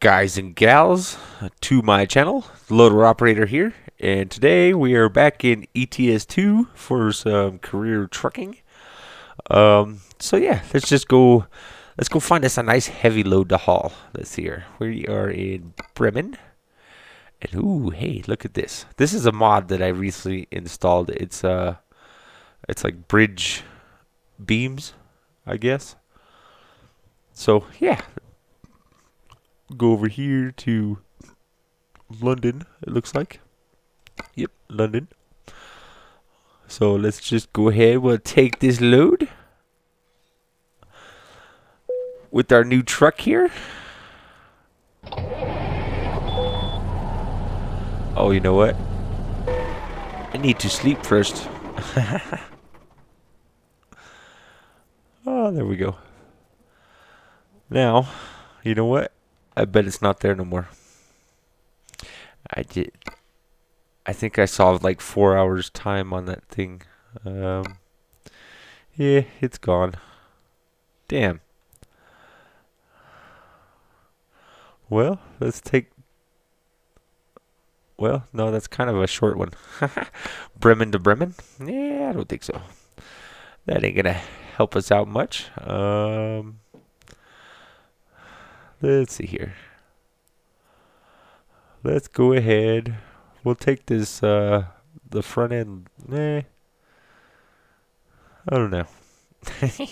guys and gals to my channel loader operator here and today we are back in ETS2 for some career trucking. Um, so yeah let's just go let's go find us a nice heavy load to haul. Let's see here. We are in Bremen and ooh hey look at this. This is a mod that I recently installed. It's uh it's like bridge beams I guess. So yeah go over here to London, it looks like. Yep, London. So let's just go ahead. We'll take this load with our new truck here. Oh, you know what? I need to sleep first. oh, there we go. Now, you know what? I bet it's not there no more. I did. I think I saw like four hours time on that thing. Um, yeah, it's gone. Damn. Well, let's take. Well, no, that's kind of a short one. Bremen to Bremen? Yeah, I don't think so. That ain't gonna help us out much. Um. Let's see here. Let's go ahead. We'll take this, uh, the front end. Eh. I don't know.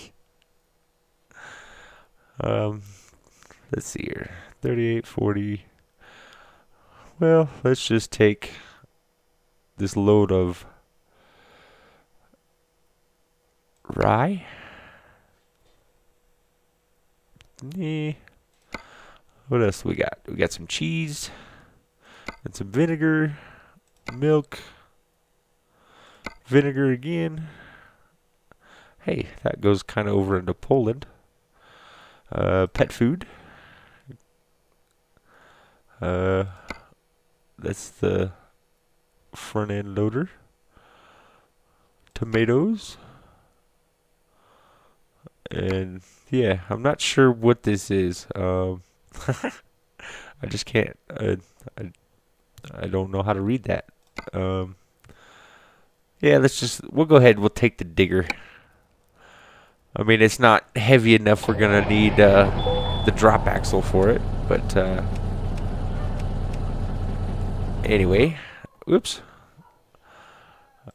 um, let's see here. 3840. Well, let's just take this load of rye. Eh. What else we got? We got some cheese and some vinegar, milk, vinegar again. Hey, that goes kind of over into Poland. Uh, pet food. Uh, that's the front end loader. Tomatoes. And yeah, I'm not sure what this is. Um, I just can't. Uh, I, I don't know how to read that. Um, yeah, let's just. We'll go ahead. We'll take the digger. I mean, it's not heavy enough. We're gonna need uh, the drop axle for it, but uh, anyway. Oops.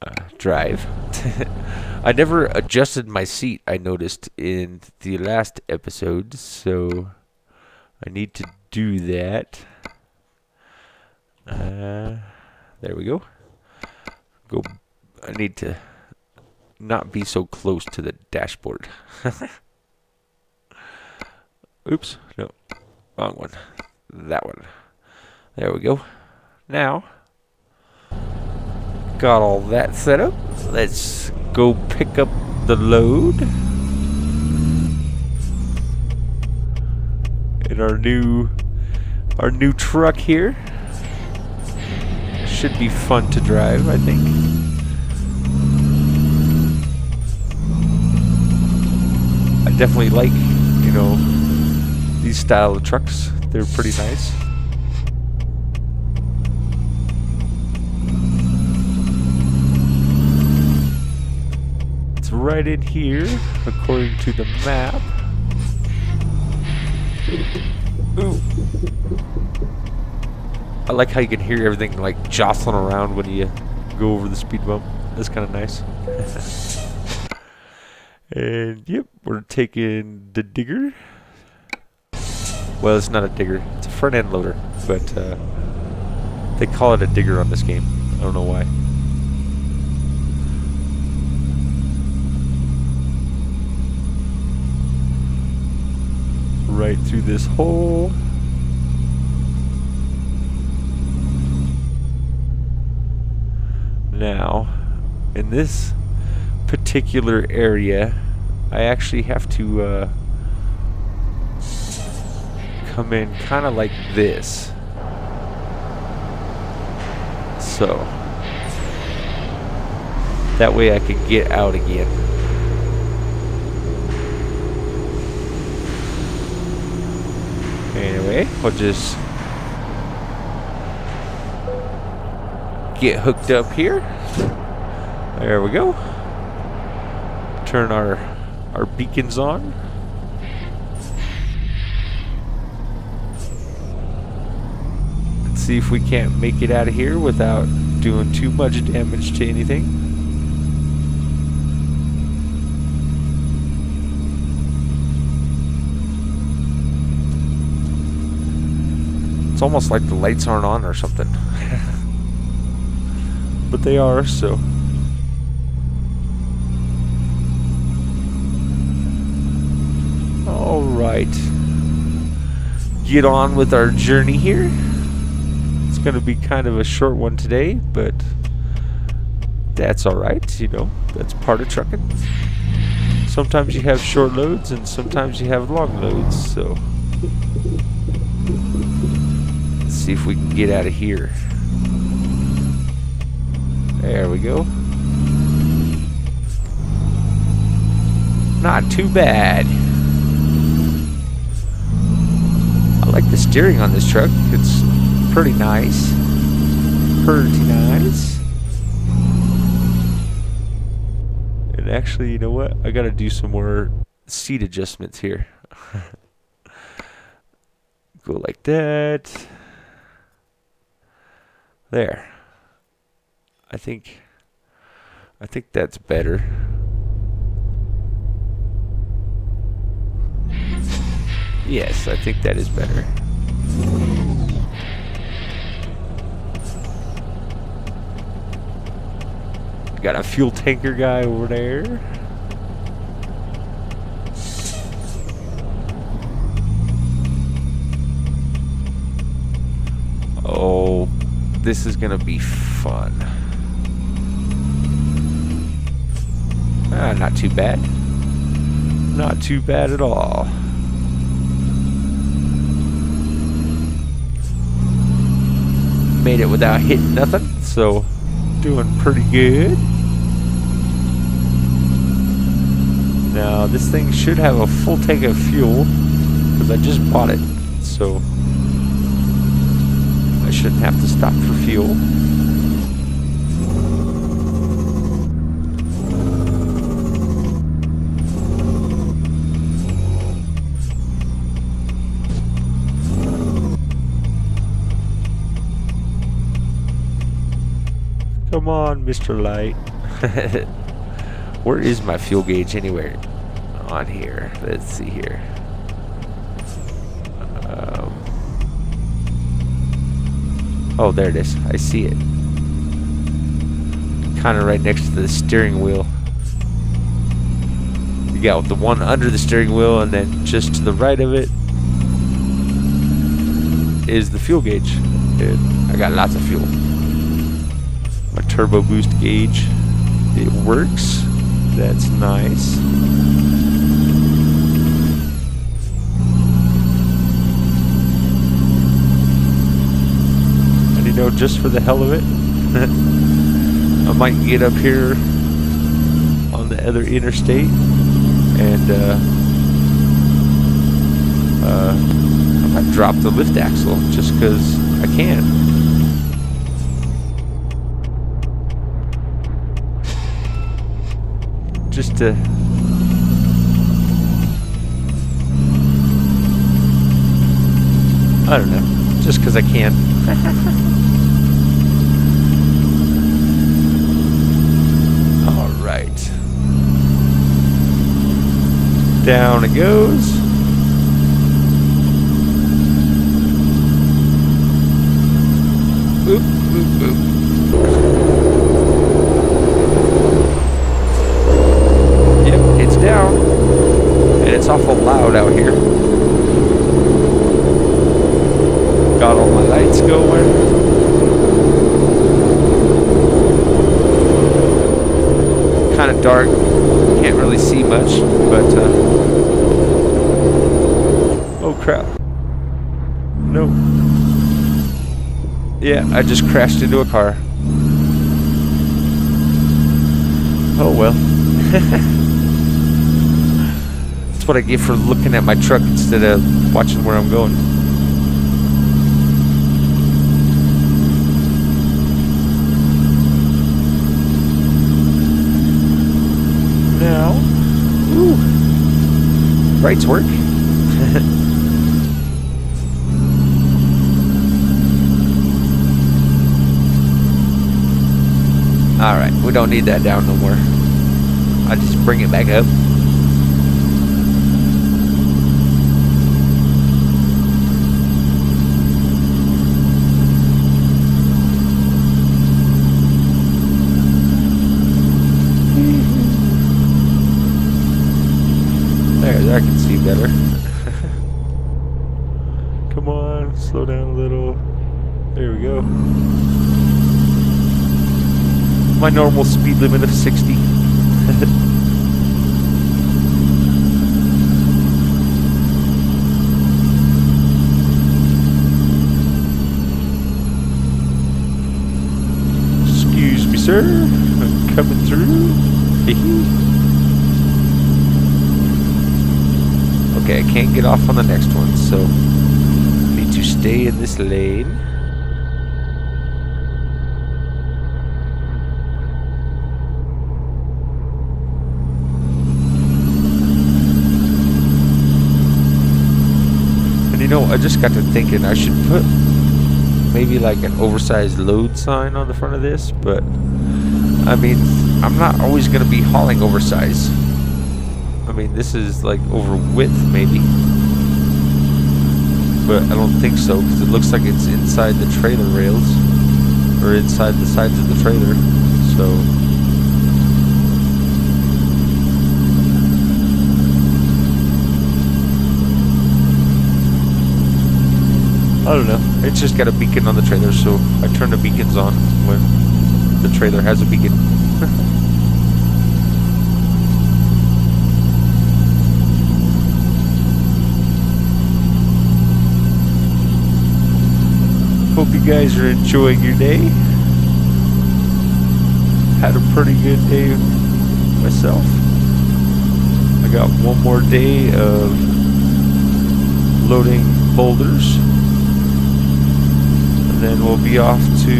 Uh, drive. I never adjusted my seat. I noticed in the last episode, so. I need to do that. Uh, there we go. Go. I need to not be so close to the dashboard. Oops. No. Wrong one. That one. There we go. Now, got all that set up. Let's go pick up the load. In our new our new truck here. Should be fun to drive, I think. I definitely like, you know, these style of trucks. They're pretty nice. It's right in here, according to the map. Ooh. I like how you can hear everything like jostling around when you go over the speed bump. That's kind of nice. and yep, we're taking the digger. Well, it's not a digger. It's a front end loader, but uh, they call it a digger on this game. I don't know why. Right through this hole. Now, in this particular area, I actually have to uh, come in kind of like this. So, that way I could get out again. Anyway, we'll just get hooked up here. There we go. Turn our our beacons on. Let's see if we can't make it out of here without doing too much damage to anything. It's almost like the lights aren't on or something. but they are, so. Alright. Get on with our journey here. It's going to be kind of a short one today, but that's alright, you know, that's part of trucking. Sometimes you have short loads and sometimes you have long loads, so see if we can get out of here. There we go. Not too bad. I like the steering on this truck. It's pretty nice. Pretty nice. And actually, you know what? I gotta do some more seat adjustments here. Go like that. There. I think I think that's better. Yes, I think that is better. Got a fuel tanker guy over there. Oh, this is gonna be fun. Ah, not too bad. Not too bad at all. Made it without hitting nothing, so doing pretty good. Now, this thing should have a full tank of fuel, because I just bought it, so shouldn't have to stop for fuel. Come on, Mr. Light. Where is my fuel gauge anywhere on here? Let's see here. Oh, there it is. I see it. Kind of right next to the steering wheel. You got the one under the steering wheel, and then just to the right of it is the fuel gauge. I got lots of fuel. My turbo boost gauge. It works. That's nice. Just for the hell of it. I might get up here on the other interstate and uh, uh, I might drop the lift axle just because I can. Just to I don't know, just because I can. Down it goes. Boop, boop, boop. Yep, it's down. And it's awful loud out here. Got all my lights going. Kind of dark really see much, but uh, oh crap. No. Yeah, I just crashed into a car. Oh well. That's what I get for looking at my truck instead of watching where I'm going. Brights work. Alright, we don't need that down no more. I'll just bring it back up. There, there I can see better. Come on, slow down a little. There we go. My normal speed limit of 60. Excuse me, sir. I'm coming through. okay, I can't get off on the next one, so need to stay in this lane. And you know, I just got to thinking I should put maybe like an oversized load sign on the front of this, but I mean, I'm not always going to be hauling oversized. I mean, this is like over width maybe. But I don't think so because it looks like it's inside the trailer rails or inside the sides of the trailer. So I don't know. It's just got a beacon on the trailer, so I turn the beacons on when the trailer has a beacon. Hope you guys are enjoying your day. Had a pretty good day myself. I got one more day of loading boulders. Then we'll be off to,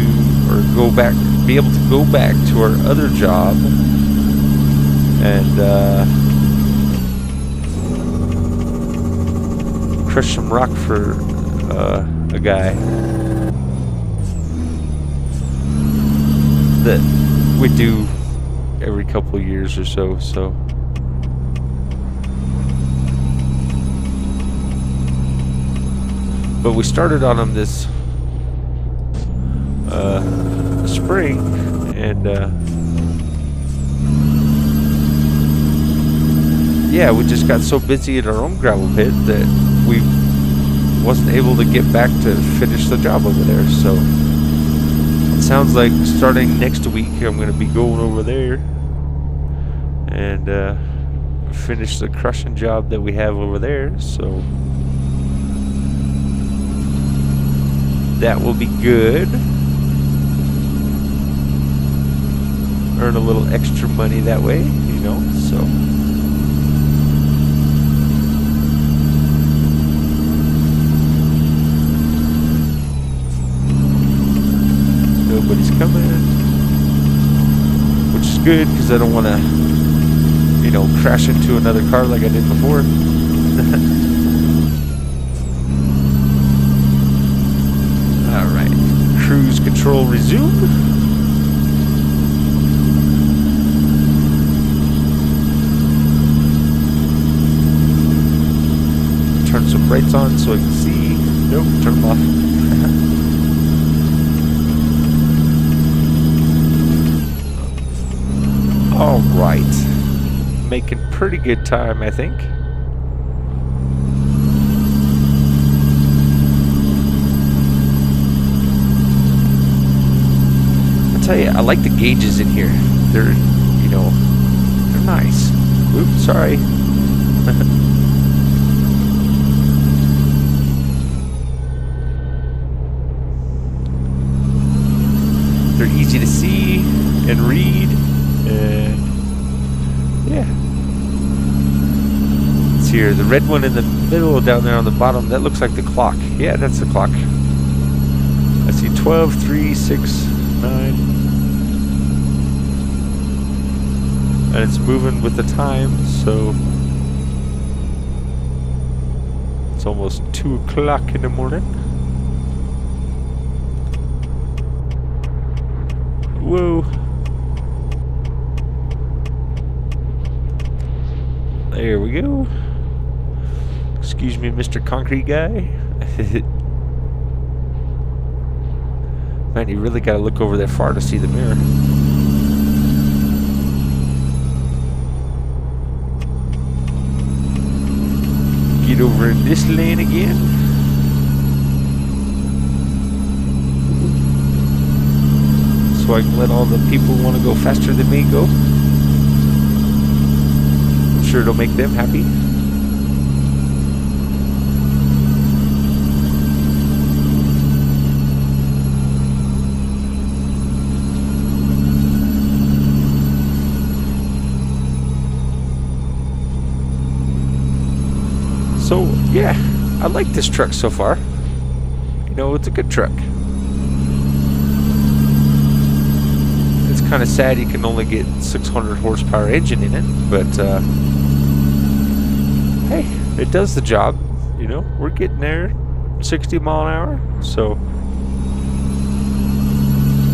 or go back, be able to go back to our other job. And, uh, crush some rock for uh, a guy. that we do every couple years or so. So. But we started on them this uh, spring, and uh, yeah, we just got so busy in our own gravel pit that we wasn't able to get back to finish the job over there. So it sounds like starting next week I'm to be going over there and uh, finish the crushing job that we have over there. So that will be good. Earn a little extra money that way, you know, so. nobody's coming. Which is good because I don't want to, you know, crash into another car like I did before. Alright. Cruise control resume. Turn some brights on so I can see. Nope, turn them off. All right. Making pretty good time, I think. I tell you, I like the gauges in here. They're, you know, they're nice. Oops, sorry. they're easy to see and read. And yeah. It's here. The red one in the middle down there on the bottom, that looks like the clock. Yeah, that's the clock. I see 12, 3, 6, 9. And it's moving with the time, so It's almost 2 o'clock in the morning. Whoa. There we go. Excuse me, Mr. Concrete Guy. Man, you really gotta look over that far to see the mirror. Get over in this lane again. So I can let all the people who want to go faster than me go. I'm sure it'll make them happy. So, yeah, I like this truck so far. You know, it's a good truck. It's kind of sad you can only get 600 horsepower engine in it, but uh, hey, it does the job. You know, we're getting there 60 mile an hour, so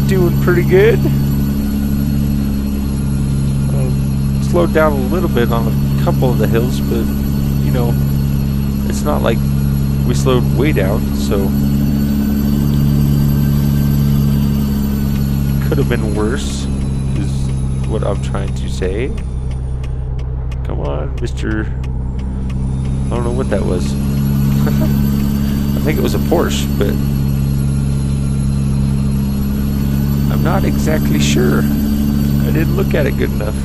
doing pretty good. Uh, slowed down a little bit on a couple of the hills, but you know, it's not like we slowed way down, so could have been worse is what I'm trying to say. Come on, Mr. I don't know what that was. I think it was a Porsche, but I'm not exactly sure. I didn't look at it good enough.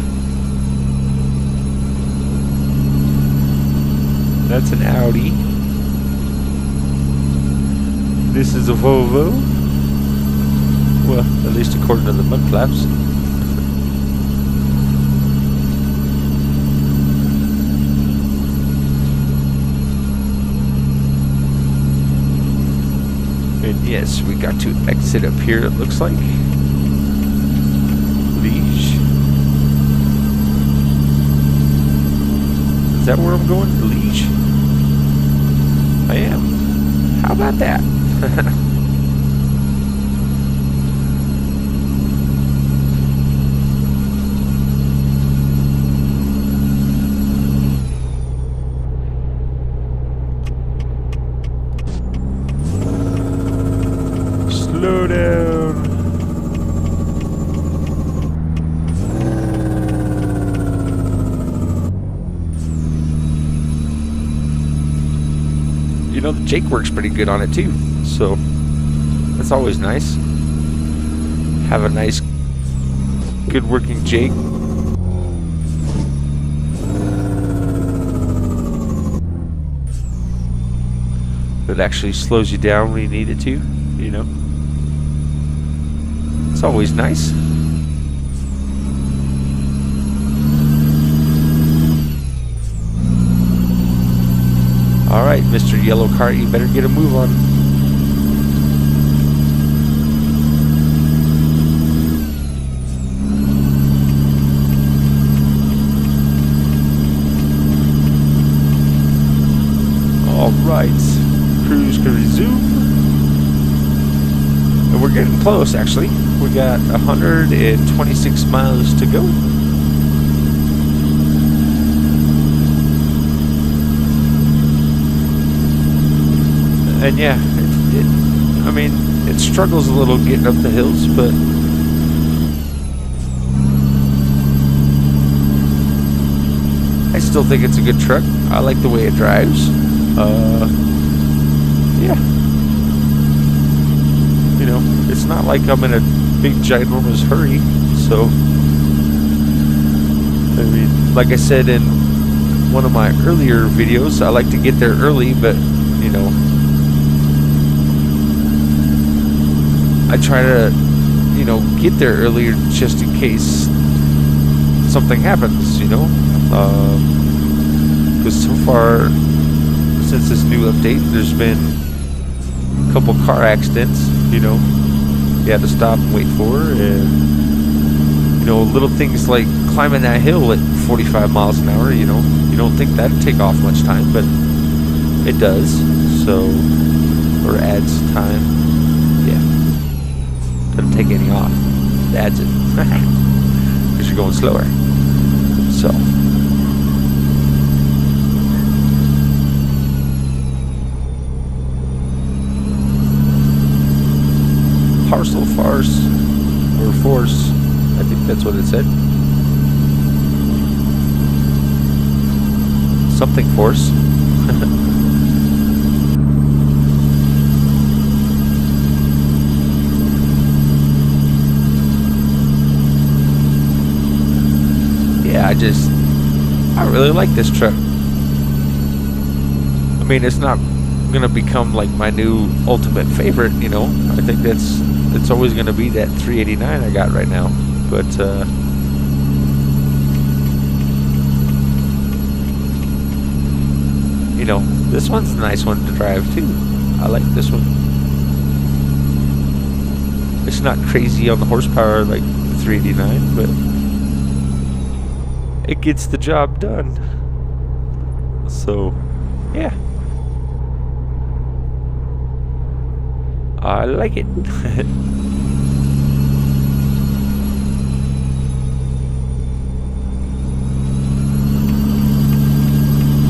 That's an Audi. This is a Volvo. Well, at least according to the mud flaps. And yes, we got to exit up here, it looks like. Liege. Is that where I'm going? Liege? How about that? Slow down. You know, the Jake works pretty good on it too, so that's always nice. Have a nice, good working Jake. That actually slows you down when you need it to, you know. It's always nice. All right, Mr. Yellow Cart, you better get a move on. All right, cruise can resume. And we're getting close, actually. We got 126 miles to go. And yeah, it, it, I mean, it struggles a little getting up the hills, but I still think it's a good truck. I like the way it drives. Uh, yeah, you know, it's not like I'm in a big ginormous hurry, so I mean, like I said in one of my earlier videos, I like to get there early, but you know, I try to, you know, get there earlier just in case something happens, you know. Because um, so far, since this new update, there's been a couple car accidents, you know, you had to stop and wait for, and, you know, little things like climbing that hill at 45 miles an hour, you know, you don't think that'd take off much time, but it does. So, or adds time. Doesn't take any off. It adds it. Because you're going slower. So. Parcel farce or force. I think that's what it said. Something force. I just I really like this truck. I mean, it's not gonna become like my new ultimate favorite, you know. I think that's it's always gonna be that 389 I got right now, but. uh you know, this one's a nice one to drive too. I like this one. It's not crazy on the horsepower like the 389, but it gets the job done. So, yeah. I like it.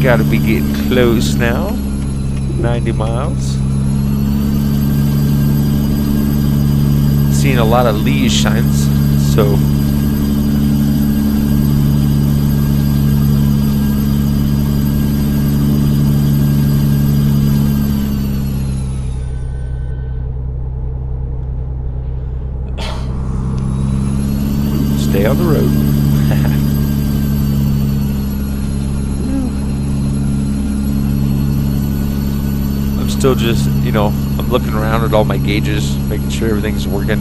Gotta be getting close now. 90 miles. Seeing a lot of leaves shines, so stay on the road. I'm still just, you know, I'm looking around at all my gauges, making sure everything's working.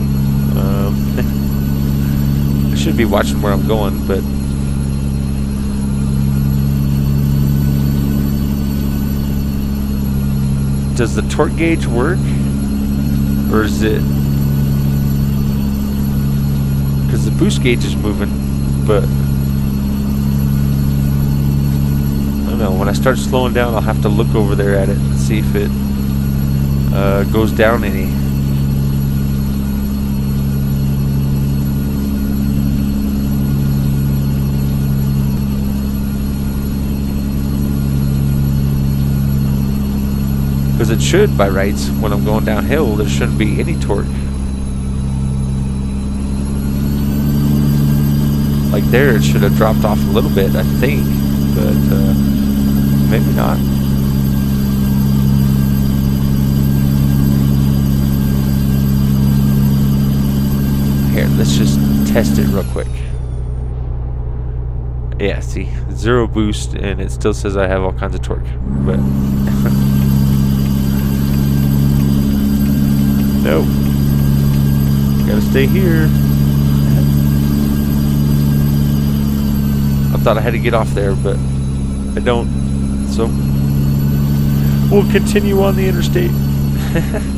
Um, I should be watching where I'm going, but does the torque gauge work, or is it? Because the boost gauge is moving, but I don't know. When I start slowing down, I'll have to look over there at it and see if it uh, goes down any. Because it should, by rights, when I'm going downhill, there shouldn't be any torque. Like there, it should have dropped off a little bit, I think, but uh, maybe not. Here, let's just test it real quick. Yeah, see, zero boost, and it still says I have all kinds of torque, but nope. Gotta stay here. I thought I had to get off there, but I don't. So we'll continue on the interstate.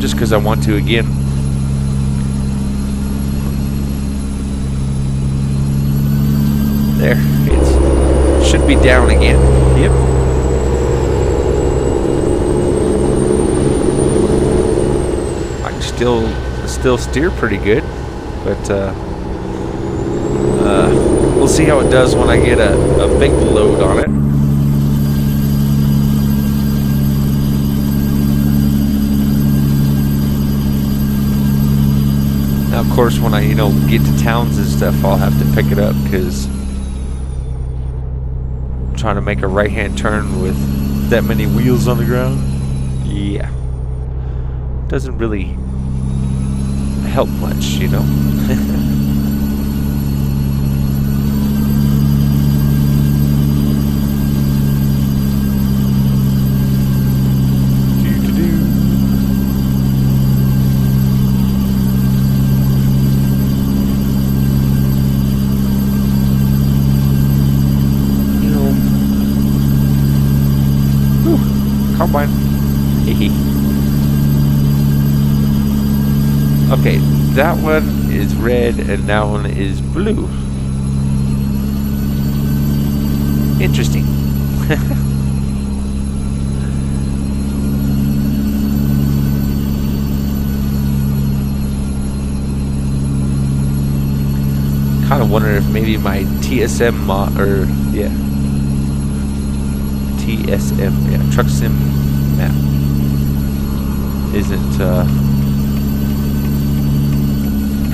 Just because I want to again. There, it should be down again. Yep. I can still still steer pretty good, but uh, uh, we'll see how it does when I get a, a big load on it. Now, of course, when I you know get to towns and stuff, I'll have to pick it up because I'm trying to make a right-hand turn with that many wheels on the ground. Yeah, doesn't really help much, you know. Combine. Okay, that one is red and that one is blue. Interesting. kind of wondering if maybe my TSM mod or yeah TSM yeah truck sim map. Isn't uh,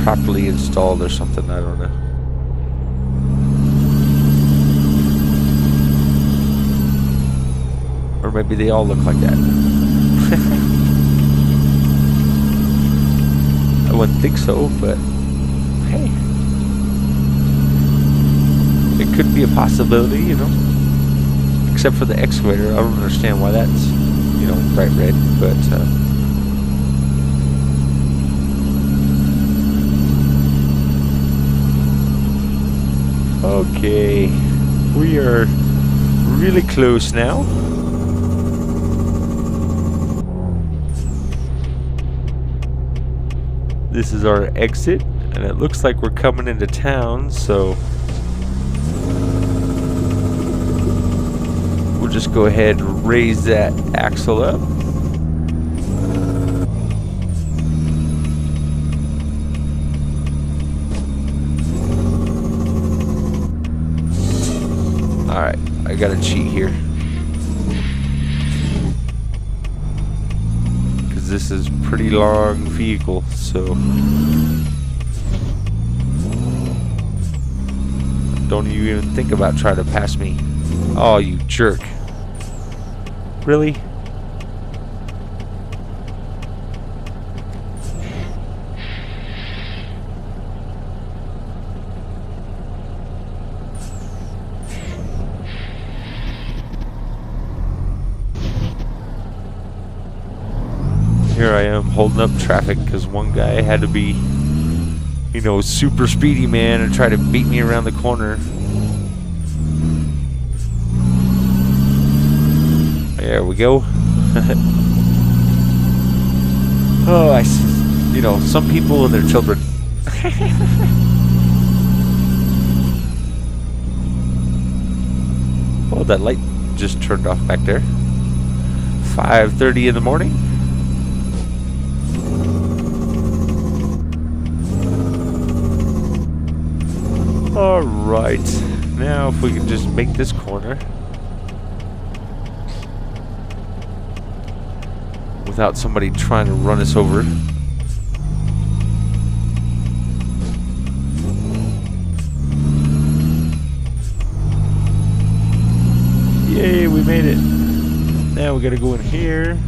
properly installed or something? I don't know. Or maybe they all look like that. I wouldn't think so but hey. It could be a possibility, you know. Except for the excavator, I don't understand why that's, you know, bright red, but uh, Okay, we are really close now. This is our exit, and it looks like we're coming into town, so just go ahead and raise that axle up. Alright, I gotta cheat here. Because this is pretty long vehicle, so... Don't you even think about trying to pass me. Oh, you jerk. Really? Here I am holding up traffic because one guy had to be, you know, super speedy man and try to beat me around the corner. There we go. oh, I, you know, some people and their children. oh, that light just turned off back there. 5.30 in the morning. Alright, now if we can just make this corner. Without somebody trying to run us over. Yay, we made it. Now we gotta go in here.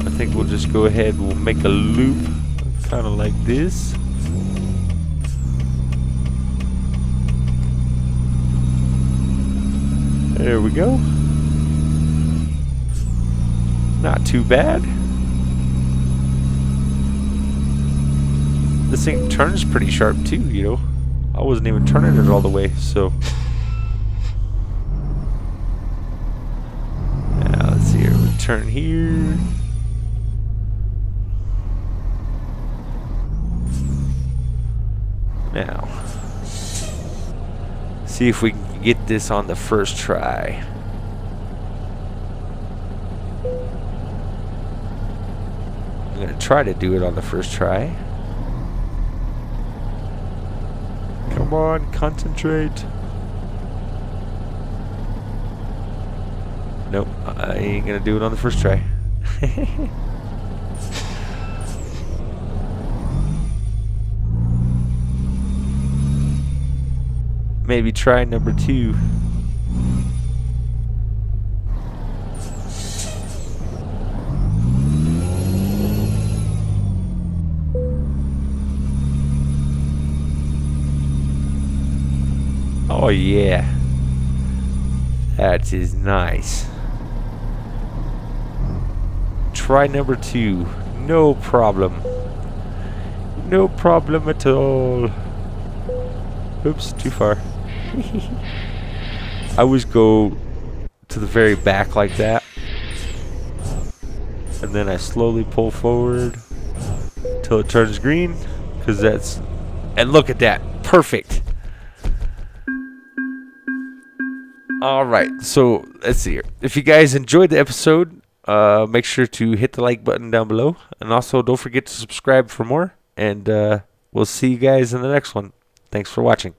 I think we'll just go ahead, we'll make a loop, kind of like this. There we go. Not too bad. This thing turns pretty sharp too, you know. I wasn't even turning it all the way, so. Now let's see here. We turn here. Now, see if we can get this on the first try. I'm going to try to do it on the first try. Come on, concentrate. Nope, I ain't going to do it on the first try. maybe try number two. Oh yeah. That is nice. Try number two. No problem. No problem at all. Oops, too far. I always go to the very back like that. And then I slowly pull forward. till it turns green, because that's. And look at that, perfect. All right, so let's see here. If you guys enjoyed the episode, uh, make sure to hit the like button down below, and also don't forget to subscribe for more. And uh, we'll see you guys in the next one. Thanks for watching.